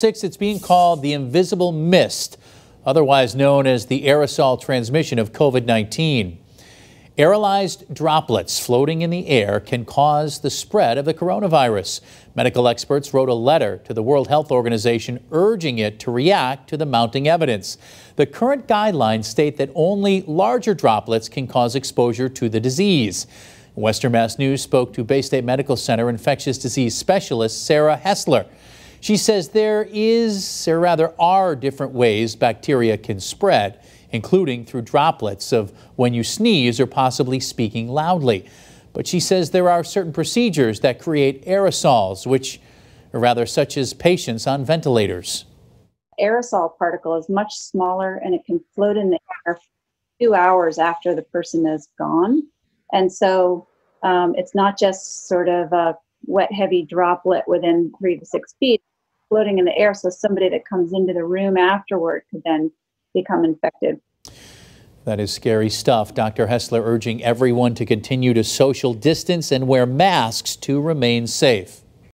Six, it's being called the invisible mist, otherwise known as the aerosol transmission of COVID 19. Aerolized droplets floating in the air can cause the spread of the coronavirus. Medical experts wrote a letter to the World Health Organization urging it to react to the mounting evidence. The current guidelines state that only larger droplets can cause exposure to the disease. Western Mass News spoke to Baystate Medical Center infectious disease specialist Sarah Haessler. She says there is, or rather are, different ways bacteria can spread, including through droplets of when you sneeze or possibly speaking loudly. But she says there are certain procedures that create aerosols, which, or rather, such as patients on ventilators. Aerosol particle is much smaller and it can float in the air two hours after the person is gone. And so um, it's not just sort of a wet, heavy droplet within three to six feet floating in the air. So somebody that comes into the room afterward could then become infected. That is scary stuff. Dr. Haessler urging everyone to continue to social distance and wear masks to remain safe.